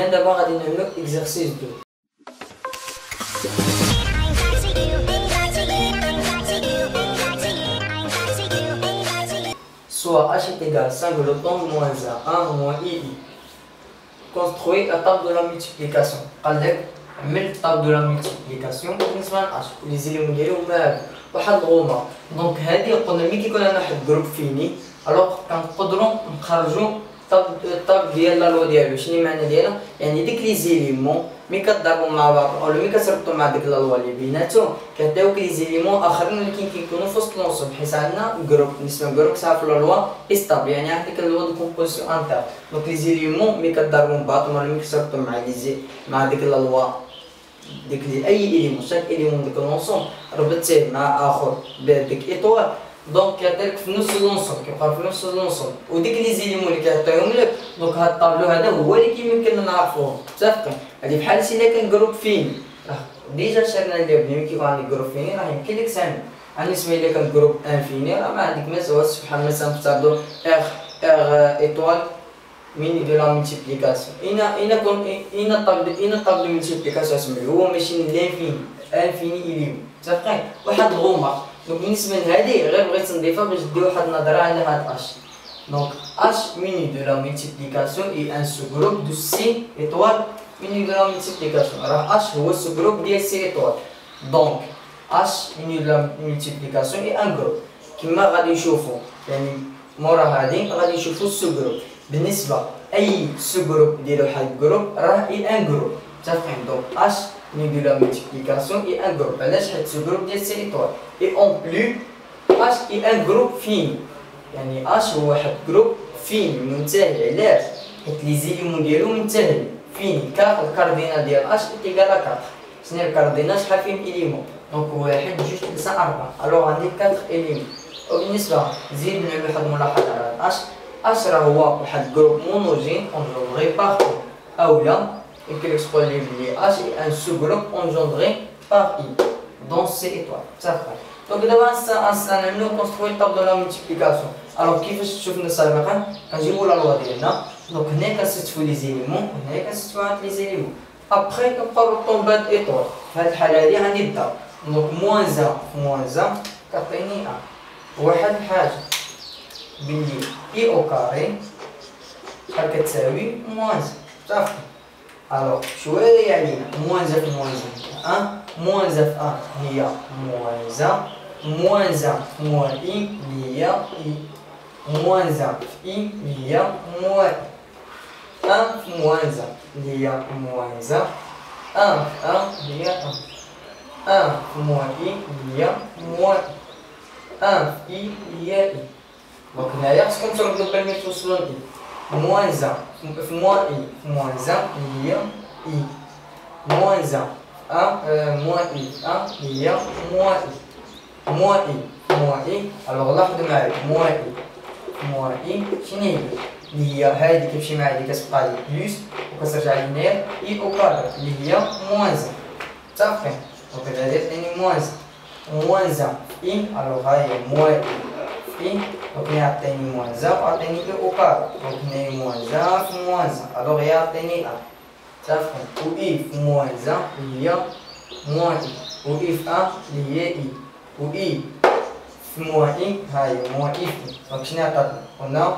دابا غادي نعملو اكزرسيس دو soit h est égal à 5 le temps moins 1, 1 moins i. Construis la table de la multiplication. قال لك عمل table de la multiplication بالنسبه ل h les éléments ديالو هما هادو واحد الغومه دونك هادي قلنا ملي كيكون عندنا واحد جروب فيني الوغ كنقدروا نخرجوا الطاب ديال la loi ديالو شنو المعنى ديالها يعني ديك les éléments مي كضربوا مع بعض أو مي كتربطوا مع ديك la loi اللي بيناتهم كتعطيوك les éléments اخرين اللي كيكونوا في وسط l'ensemble حيت عندنا groupe بالنسبة groupe في la loi stable يعني عندك loi de composition interne donc les éléments مي كضربوا مع بعض مي كتربطوا مع les é- مع ديك la loi ديك les éléments chaque élément ديك l'ensemble ربطتيه مع اخر بديك étoile donc كيعطيك في نفس l'ensemble كيبقى في نفس l'ensemble وديك les éléments اللي كيعطيهم لك donc هاد الطابلو هذا هو اللي كيمكن نعرفوه متفقين هادي بحال شي كان groupe fini راه déjà شرنا ليه بلي كيكون عندي groupe fini راه يمكن لك سامي بالنسبة لي كان groupe infini راه ما عندك ما سوا بحال مثلا نفترضوا R R étoile muni de la multiplication اين اين كون une table une table de multiplication اسمه هو ماشي l'infini infini éléments متفقين واحد ال remarque donc بالنسبة لهادي غير بغيت نضيفها باش دي واحد النظرة على هاد H donc H muni de la multiplication est un sous-groupe de C étoile muni de la multiplication راه اش هو ال sous-groupe ديال C étoile donc H muni de la multiplication est un groupe كما غادي نشوفو يعني مورا هادي غادي نشوفو ال sous-groupe بالنسبة أي sous-groupe ديال واحد ال groupe راه est un groupe متفقين donc H de la multiplication et un groupe. علاش حيت sous-groupe ديال C étoile et en plus h est un groupe fini. يعني h هو واحد groupe fini منتهي علاش حيت les éléments ديالو منتهي fini كاع الكاردينال ديال h à 4 شنو الكاردينال شحال فيهم éléments donc واحد جوج ثلاثة أربعة alors عندي 4 éléments وبالنسبة زيد نعمل واحد الملاحظة على h h راه هو واحد groupe monogène engendré par tout أولا et que l'exploit lié H est un sous-groupe engendré par I dans C étoiles. Ça fait. Donc d'abord, ça, nous construire une table de la multiplication. Alors, qui fait ce que nous savons quand j'ai la loi de Donc, on est qu'à les éléments, on est qu'à les éléments. Après, on parle de tomber d'étoiles. هاد الحالة هادي غنبدا دونك موان زا موان زا كعطيني أ واحد الحاجة بلي إي أو كاري شحال كتساوي موان زا صافي الوغ شويه علينا موان زا في موان زا ان موان زا في ان هي موان زا موان زا في موان اي اللي هي اي موان زا في اي اللي هي موان ان في موان زا اللي هي موان زا ان في ان اللي هي ان ان في موان اي اللي هي موان ان في اي اللي هي اي دونك هنايا خصكم تردوا بالمي توصلوا لاي moins 1, moins i, moins 1, il y a i, moins 1, 1, euh, moins i, 1, il y a moins i, moins i, moins i, alors لاحظوا معايا moins i, moins i, شنو هي؟ اللي هي هادي كتمشي مع هادي كتبقى لي بلوس وكترجع لي هنايا اي او كادر اللي هي موان 1 متفقين دونك هادي عطيني موان 1 موان 1 اي الوغ ها هي موان اي i donc يعطيني موان زا وعطيني اي أو كار دونك هنايا موان زا في موان زا الوغ يعطيني ا تفهم و اي في موان زا اللي هي موان اي و اي في ا اللي هي اي و اي في موان اي ها هي موان اي في دونك شنو عطاتنا قلنا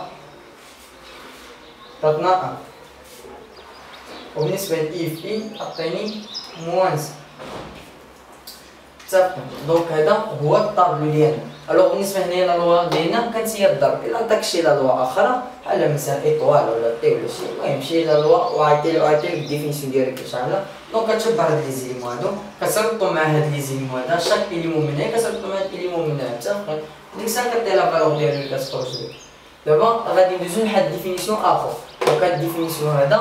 عطاتنا ا وبالنسبه لاي في اي عطيني moins تفهم donc هذا هو الطابلو ديالنا alors بالنسبة هنايا la loi ديالنا كانت هي الضرب. الا عطاك شي la loi أخرى بحال مثلا étoile ولا طي ولا شي المهم شي la loi وعطي وعطي ال définition ديالك كيفاش عامله donc كتشبر هاد les éléments هادو كتربطو مع هاد les éléments هذا chaque élément من هنا كتربطو مع هاد élément من هنا حتى ديك الساعة كدير la valeur ديالو اللي كتخرج لك دابا غادي ندوزو لواحد ال définition آخر. donc هاد ال définition هذا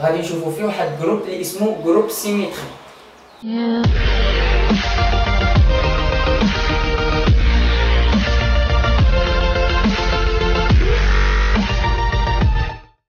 غادي نشوفو فيه واحد ال groupe اللي اسمه groupe symétrie.